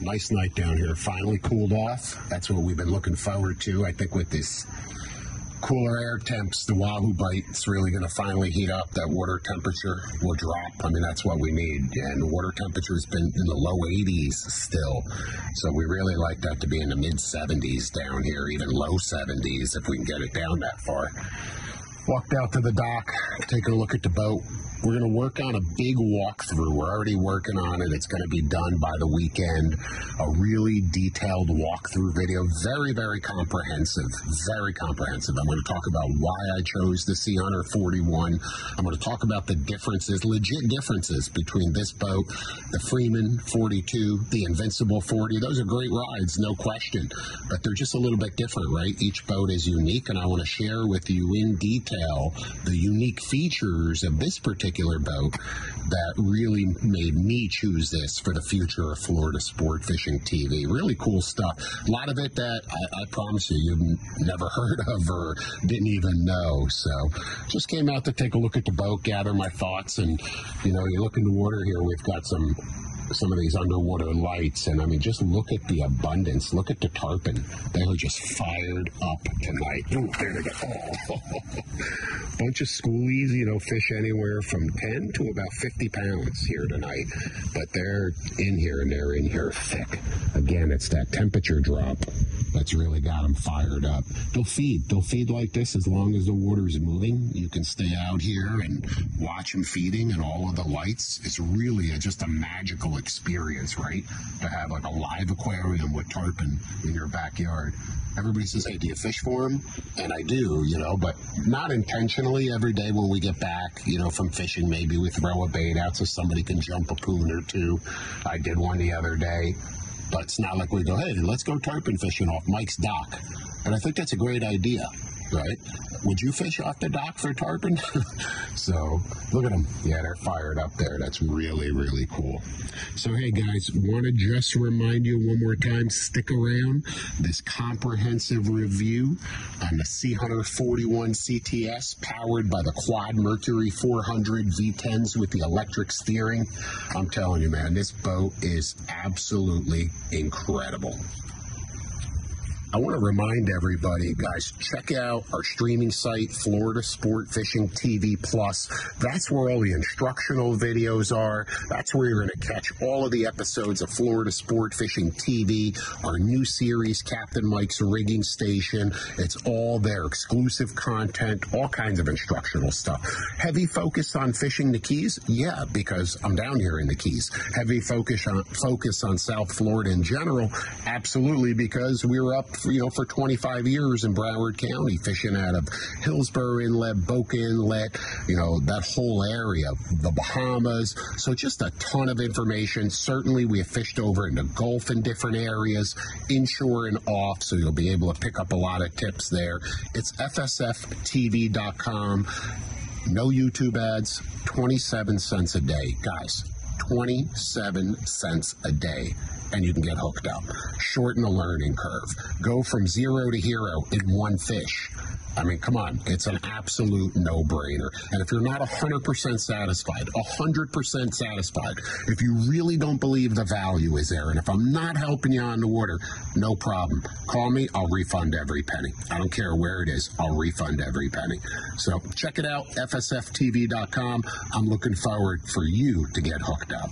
Nice night down here. Finally cooled off. That's what we've been looking forward to. I think with this cooler air temps, the wahoo bite, it's really going to finally heat up. That water temperature will drop. I mean, that's what we need. And the water temperature has been in the low 80s still. So we really like that to be in the mid 70s down here, even low 70s if we can get it down that far. Walked out to the dock, taking a look at the boat. We're going to work on a big walkthrough. We're already working on it. It's going to be done by the weekend. A really detailed walkthrough video. Very, very comprehensive. Very comprehensive. I'm going to talk about why I chose the Sea Hunter 41. I'm going to talk about the differences, legit differences between this boat, the Freeman 42, the Invincible 40. Those are great rides, no question. But they're just a little bit different, right? Each boat is unique, and I want to share with you in detail the unique features of this particular particular boat that really made me choose this for the future of Florida sport fishing TV. Really cool stuff. A lot of it that I, I promise you, you've never heard of or didn't even know. So just came out to take a look at the boat, gather my thoughts, and you know, you look in the water here, we've got some some of these underwater lights, and I mean, just look at the abundance. Look at the tarpon; they are just fired up tonight. Ooh, there they go. Oh. Bunch of schoolies, you know, fish anywhere from ten to about fifty pounds here tonight, but they're in here and they're in here thick. Again, it's that temperature drop that's really got them fired up. They'll feed. They'll feed like this as long as the water is moving. You can stay out here and watch them feeding and all of the lights. It's really a, just a magical experience, right? To have like a live aquarium with tarpon in your backyard. Everybody says, hey, do you fish for them? And I do, you know, but not intentionally every day when we get back, you know, from fishing. Maybe we throw a bait out so somebody can jump a poon or two. I did one the other day. But it's not like we go, hey, let's go tarpon fishing off Mike's dock. And I think that's a great idea right? Would you fish off the dock for tarpon? so look at them. Yeah, they're fired up there. That's really, really cool. So, hey guys, want to just remind you one more time stick around. This comprehensive review on the Sea Hunter 41 CTS powered by the Quad Mercury 400 V10s with the electric steering. I'm telling you, man, this boat is absolutely incredible. I want to remind everybody, guys, check out our streaming site, Florida Sport Fishing TV Plus. That's where all the instructional videos are. That's where you're going to catch all of the episodes of Florida Sport Fishing TV, our new series, Captain Mike's Rigging Station. It's all there, exclusive content, all kinds of instructional stuff. Heavy focus on fishing the Keys? Yeah, because I'm down here in the Keys. Heavy focus on focus on South Florida in general? Absolutely, because we we're up you know, for 25 years in Broward County, fishing out of Hillsboro Inlet, Boca Inlet, you know, that whole area, the Bahamas. So just a ton of information. Certainly, we have fished over in the Gulf in different areas, inshore and off, so you'll be able to pick up a lot of tips there. It's fsftv.com. No YouTube ads, 27 cents a day. Guys, 27 cents a day and you can get hooked up. Shorten the learning curve. Go from zero to hero in one fish. I mean, come on, it's an absolute no brainer. And if you're not 100% satisfied, 100% satisfied, if you really don't believe the value is there, and if I'm not helping you on the water, no problem. Call me, I'll refund every penny. I don't care where it is, I'll refund every penny. So check it out, fsftv.com. I'm looking forward for you to get hooked up.